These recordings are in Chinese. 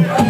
you.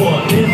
我。